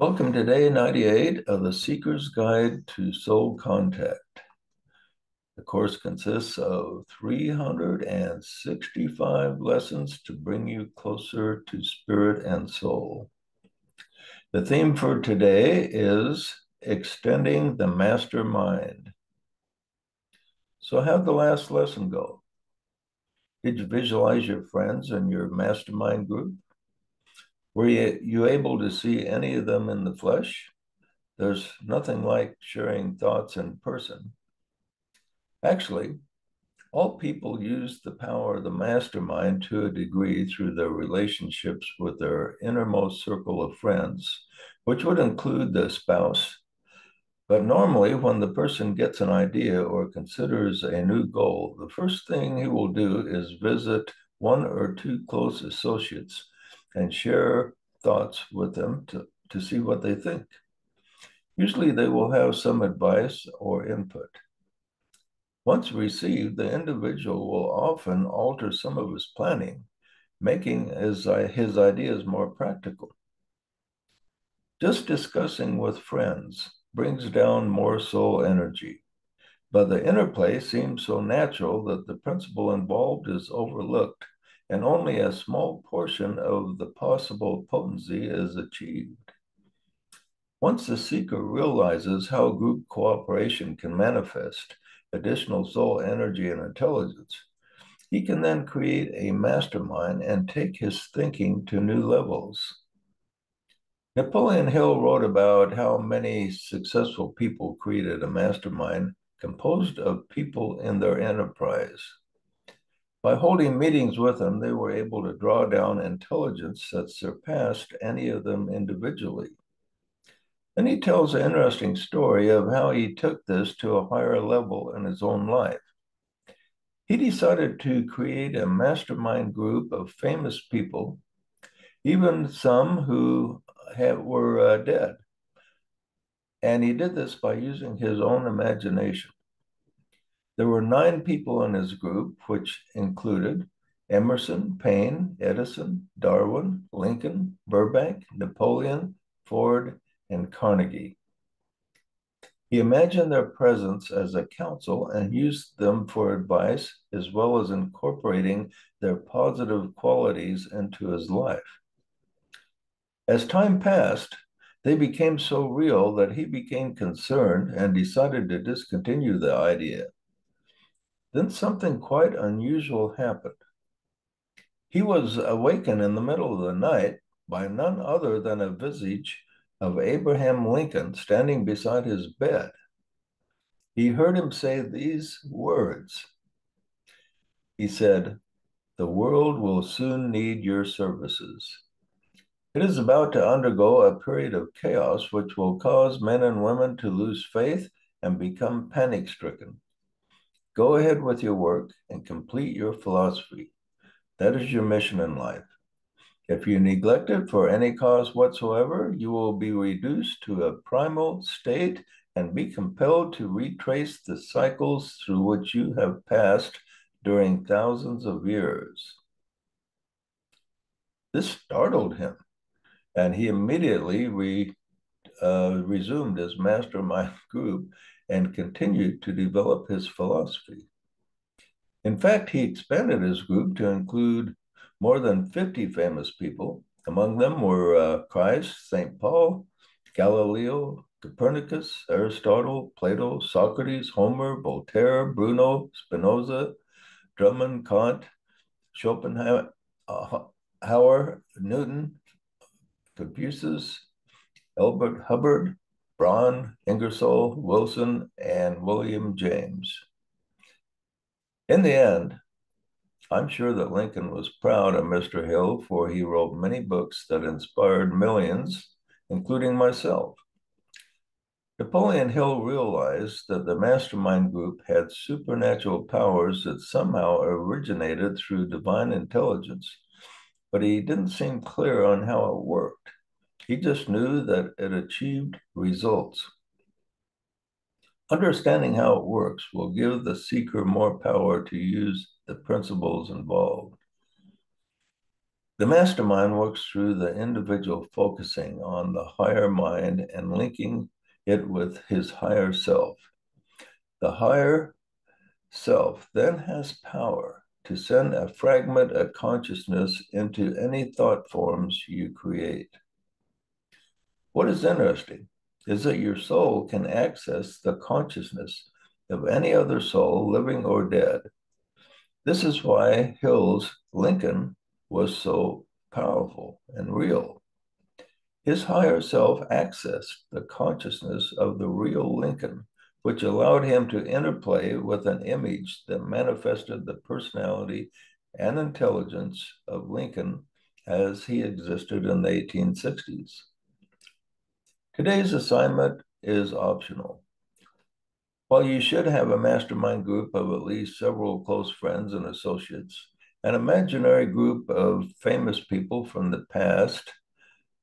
Welcome to day 98 of the Seeker's Guide to Soul Contact. The course consists of 365 lessons to bring you closer to spirit and soul. The theme for today is extending the master mind. So, how'd the last lesson go? Did you visualize your friends and your mastermind group? Were you, you able to see any of them in the flesh? There's nothing like sharing thoughts in person. Actually, all people use the power of the mastermind to a degree through their relationships with their innermost circle of friends, which would include the spouse. But normally, when the person gets an idea or considers a new goal, the first thing he will do is visit one or two close associates and share thoughts with them to, to see what they think. Usually they will have some advice or input. Once received, the individual will often alter some of his planning, making his, his ideas more practical. Just discussing with friends brings down more soul energy, but the interplay seems so natural that the principle involved is overlooked and only a small portion of the possible potency is achieved. Once the seeker realizes how group cooperation can manifest additional soul energy and intelligence, he can then create a mastermind and take his thinking to new levels. Napoleon Hill wrote about how many successful people created a mastermind composed of people in their enterprise. By holding meetings with them, they were able to draw down intelligence that surpassed any of them individually. Then he tells an interesting story of how he took this to a higher level in his own life. He decided to create a mastermind group of famous people, even some who have, were uh, dead. And he did this by using his own imagination. There were nine people in his group, which included Emerson, Paine, Edison, Darwin, Lincoln, Burbank, Napoleon, Ford, and Carnegie. He imagined their presence as a council and used them for advice, as well as incorporating their positive qualities into his life. As time passed, they became so real that he became concerned and decided to discontinue the idea. Then something quite unusual happened. He was awakened in the middle of the night by none other than a visage of Abraham Lincoln standing beside his bed. He heard him say these words. He said, The world will soon need your services. It is about to undergo a period of chaos which will cause men and women to lose faith and become panic stricken. Go ahead with your work and complete your philosophy. That is your mission in life. If you neglect it for any cause whatsoever, you will be reduced to a primal state and be compelled to retrace the cycles through which you have passed during thousands of years. This startled him, and he immediately re, uh, resumed his mastermind group and continued to develop his philosophy. In fact, he expanded his group to include more than 50 famous people. Among them were uh, Christ, St. Paul, Galileo, Copernicus, Aristotle, Plato, Socrates, Homer, Voltaire, Bruno, Spinoza, Drummond, Kant, Schopenhauer, uh, Newton, Confucius, Elbert Hubbard, Brann, Ingersoll, Wilson, and William James. In the end, I'm sure that Lincoln was proud of Mr. Hill, for he wrote many books that inspired millions, including myself. Napoleon Hill realized that the mastermind group had supernatural powers that somehow originated through divine intelligence, but he didn't seem clear on how it worked. He just knew that it achieved results. Understanding how it works will give the seeker more power to use the principles involved. The mastermind works through the individual focusing on the higher mind and linking it with his higher self. The higher self then has power to send a fragment of consciousness into any thought forms you create. What is interesting is that your soul can access the consciousness of any other soul, living or dead. This is why Hill's Lincoln was so powerful and real. His higher self accessed the consciousness of the real Lincoln, which allowed him to interplay with an image that manifested the personality and intelligence of Lincoln as he existed in the 1860s. Today's assignment is optional. While you should have a mastermind group of at least several close friends and associates, an imaginary group of famous people from the past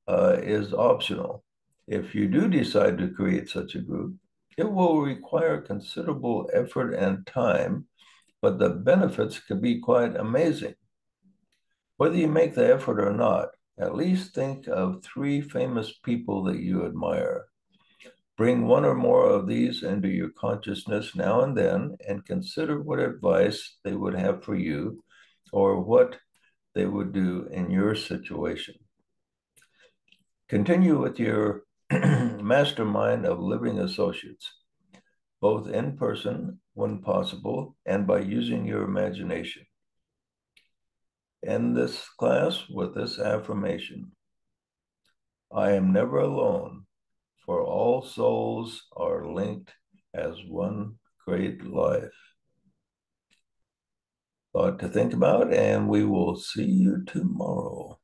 uh, is optional. If you do decide to create such a group, it will require considerable effort and time, but the benefits can be quite amazing. Whether you make the effort or not, at least think of three famous people that you admire. Bring one or more of these into your consciousness now and then and consider what advice they would have for you or what they would do in your situation. Continue with your mastermind of living associates, both in person when possible and by using your imagination. End this class with this affirmation I am never alone, for all souls are linked as one great life thought to think about, and we will see you tomorrow.